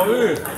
어이.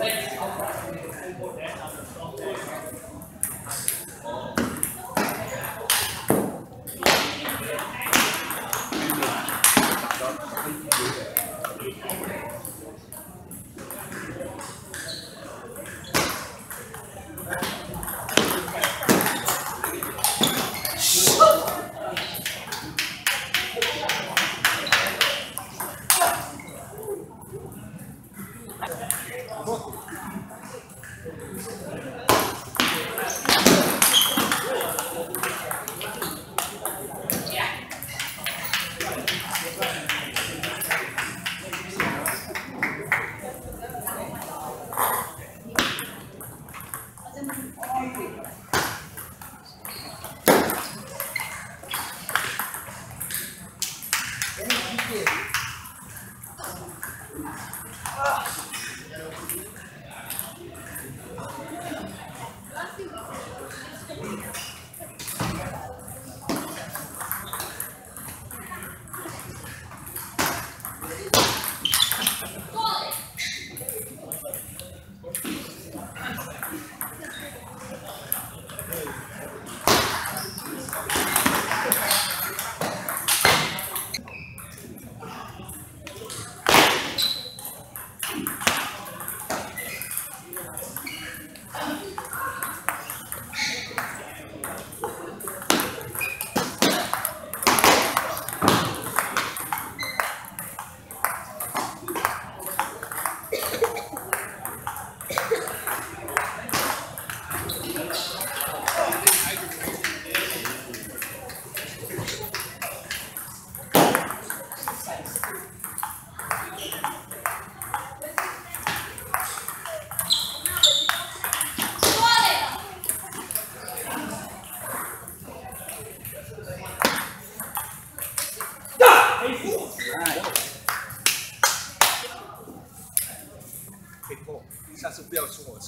Let's approximate 4 that 下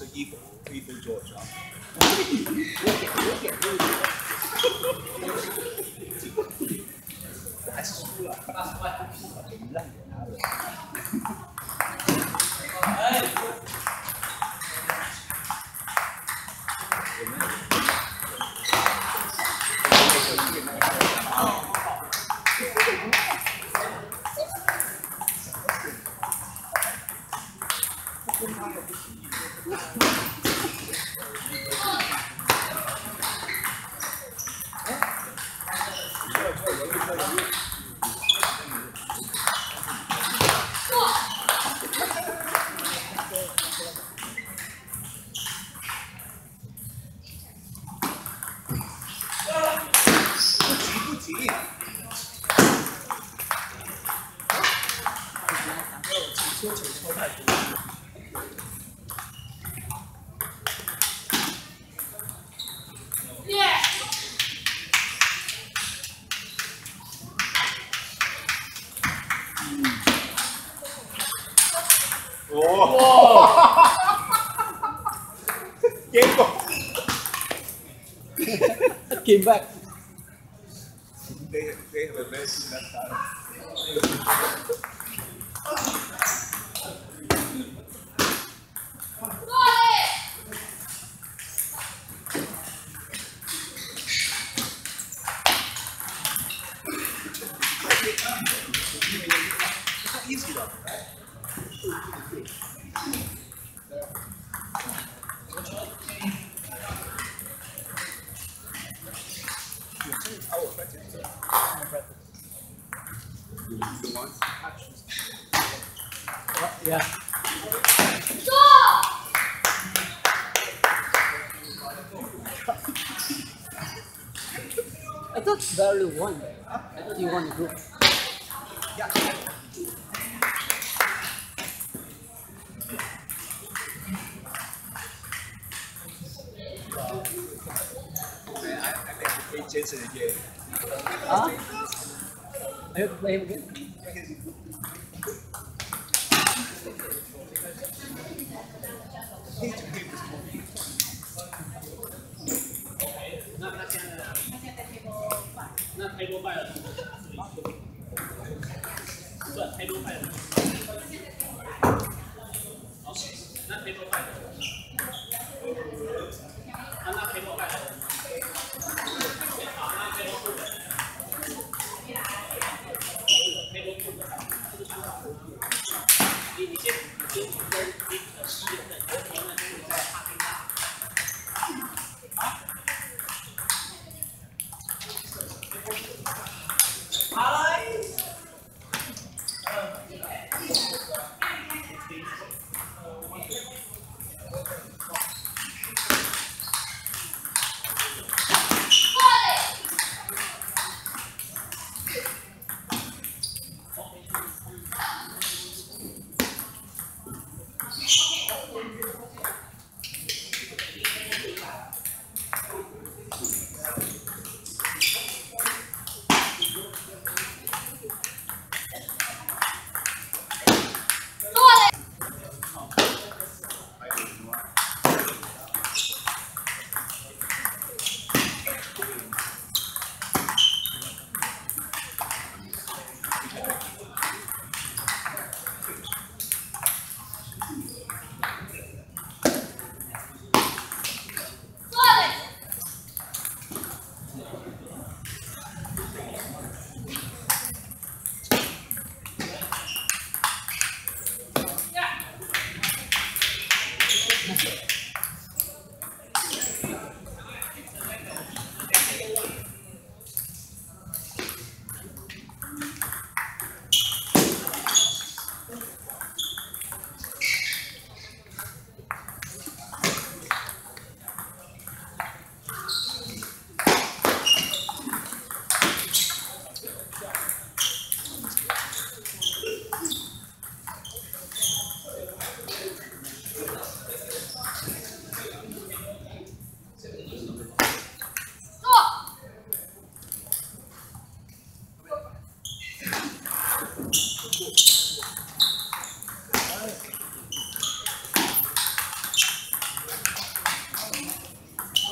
Sir Ethan, Ethan George. Whoa! Game back. Came back. They, they have a lesson that time. I thought Daryl won. I thought he won the group. Man, I, I think great Jensen again. Huh? I have to play him again. 太多败了，算太多败了。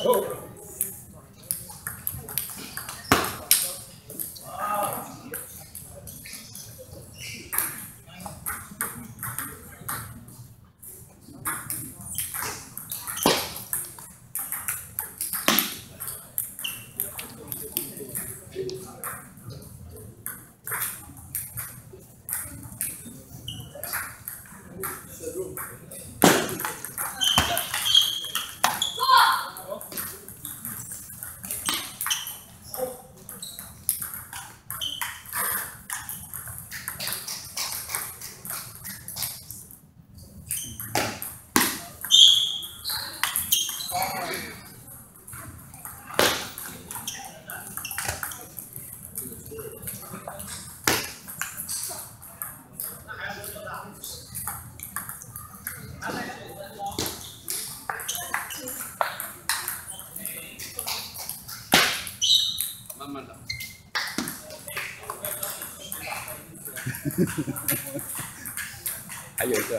Oh. ayo itu